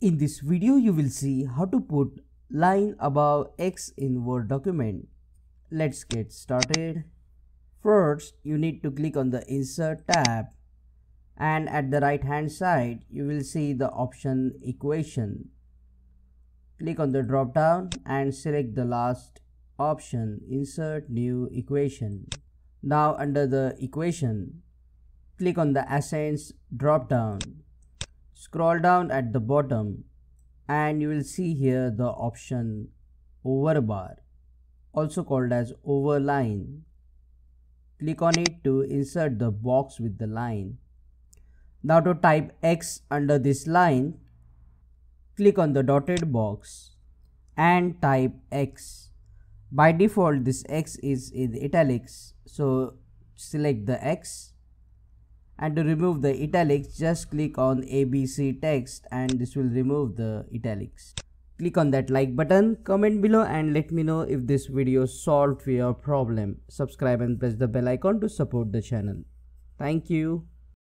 In this video you will see how to put line above X in Word document. Let's get started. First you need to click on the insert tab and at the right hand side you will see the option equation. Click on the drop down and select the last option insert new equation. Now under the equation click on the accents drop down scroll down at the bottom and you will see here the option overbar also called as overline click on it to insert the box with the line. Now to type x under this line click on the dotted box and type x. By default this x is in italics so select the x and to remove the italics just click on ABC text and this will remove the italics. Click on that like button, comment below and let me know if this video solved your problem. Subscribe and press the bell icon to support the channel. Thank you.